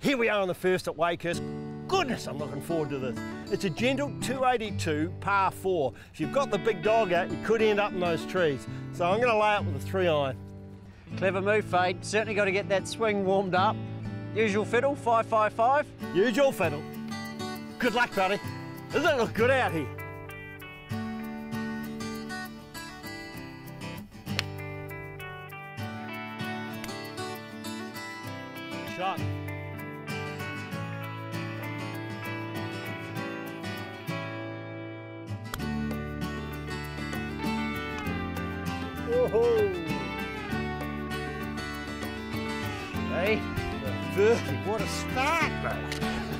Here we are on the first at Wakehurst. Goodness, I'm looking forward to this. It's a gentle 282 par 4. If you've got the big dog out, you could end up in those trees. So I'm going to lay it with a 3 iron. Clever move, Fade. Certainly got to get that swing warmed up. Usual fiddle, 555. Usual fiddle. Good luck, buddy. Doesn't it look good out here? Shot. Whoa! Hey, Thirty. What a start, mate.